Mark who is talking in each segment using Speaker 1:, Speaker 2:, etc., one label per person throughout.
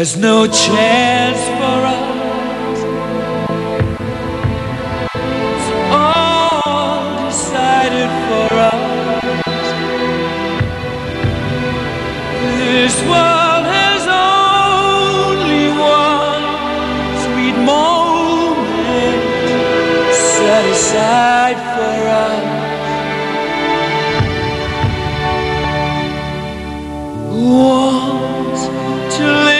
Speaker 1: There's no chance for us. It's all decided for us. This world has only one sweet moment set aside for us. Once to live.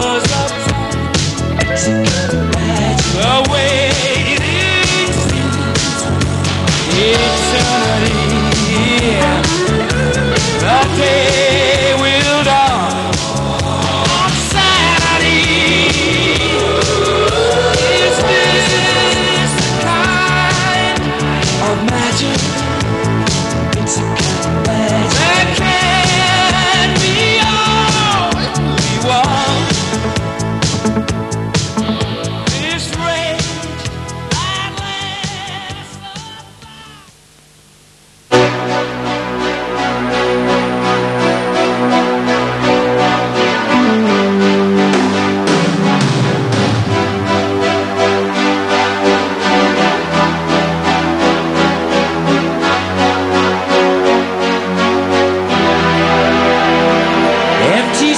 Speaker 1: goes up.